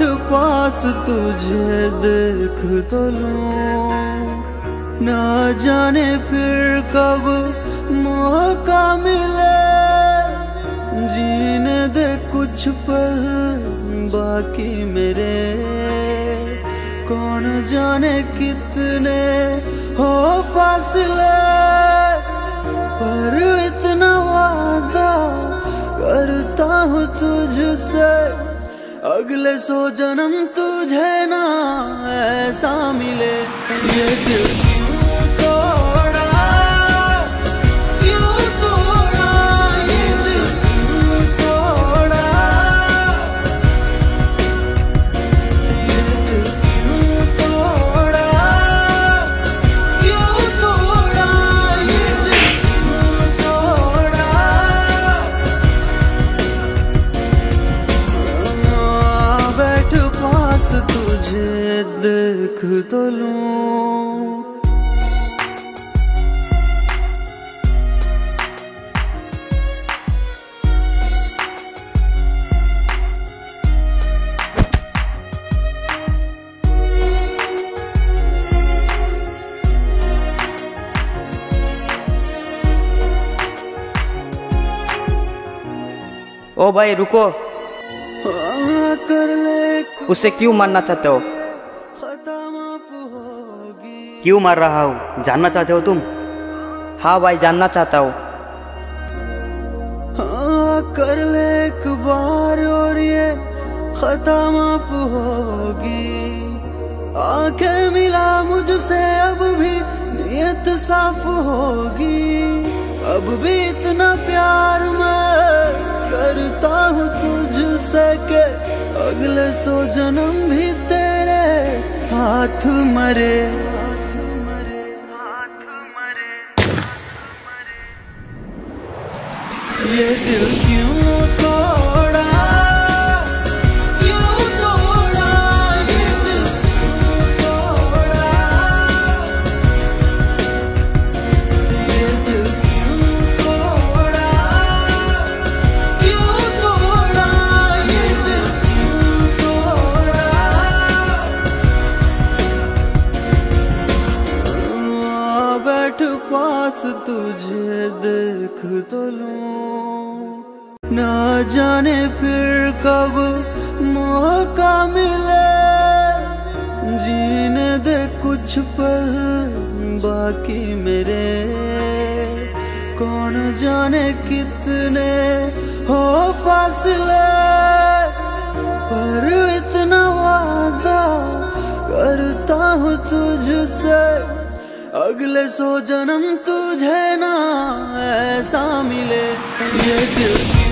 बैठ पास तुझे देख तो लूँ। ना जाने फिर कब मौका मिले। जीने दे कुछ पल बाकी मेरे। कौन जाने कितने हो फासले। पर इतना वादा करता हूँ तुझसे। अगले सो जन्म तुझे ना ऐसा मिले। ये दिल तुझे देख तो लूँ। ओ भाई रुको। हाँ, कर ले उससे क्यों मारना चाहते हो? क्यों मार रहा हूँ? जानना चाहते हो तुम? हाँ भाई, जानना चाहता हूँ। हाँ कर ले एक बार और ये खता माफ़ होगी। आँखें मिला मुझसे, अब भी नियत साफ़ होगी। अब भी इतना प्यार मैं करता हूँ तुझसे के अगले सो जन्म भी तेरे हाथ मरे। पास तुझे देख तो लूँ। ना जाने फिर कब मौका मिले। जीने दे कुछ पल बाकी मेरे। कौन जाने कितने हो फासले। पर इतना वादा करता हूँ तुझसे। अगले सो जन्म तुझे ना ऐसा मिले। ये दिल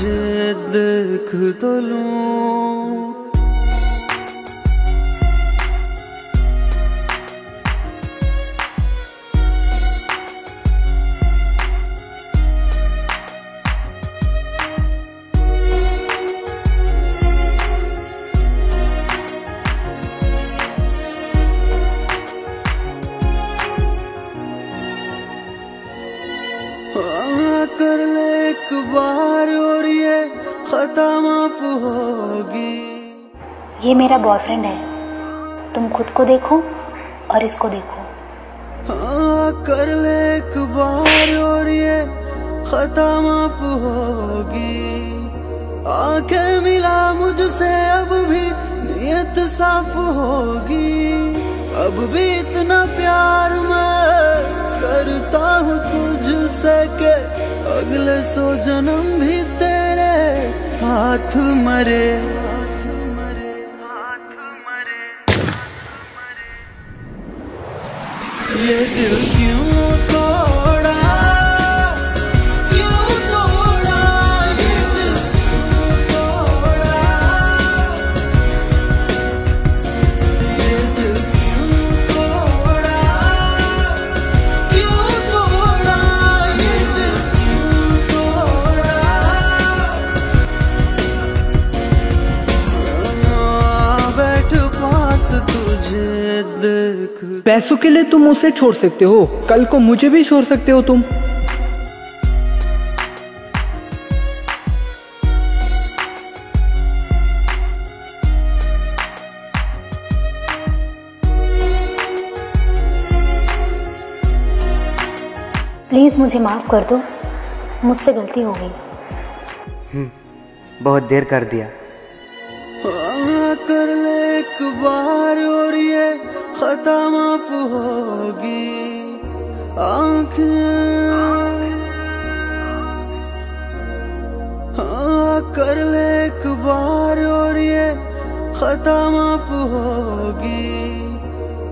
तुझे देख तो लूँ। एक बार और ये खता माफ़ होगी। ये मेरा बॉयफ्रेंड है। तुम खुद को देखो और इसको देखो। हाँ, कर ले एक बार और ये खता माफ़ होगी। आँखें मिला मुझसे अब भी नियत साफ़ होगी। अब भी इतना प्यार मैं करता हूँ तुझसे के अगले सो जन्म भी तेरे हाथ मरे हाथ मरे हाथ मरे ये दिल पैसों के लिए तुम उसे छोड़ सकते हो। कल को मुझे भी छोड़ सकते हो तुम। प्लीज़ मुझे माफ़ कर दो। मुझसे गलती हो गई। बहुत देर कर दिया। हाँ, कर ले एक बार और ये खता माफ़ होगी। आँखें हाँ, कर ले एक बार और ये खता माफ़ होगी।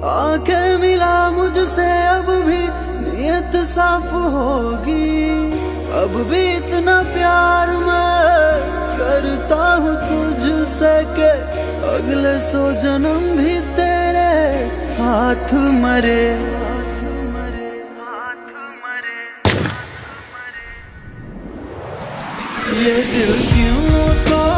आँखें मिला मुझसे अब भी नीयत साफ़ होगी। अब भी इतना प्यार मैं करता हूँ तुझसे के अगले सो जन्म भी तेरे हाथ मरे। ये दिल क्यों तो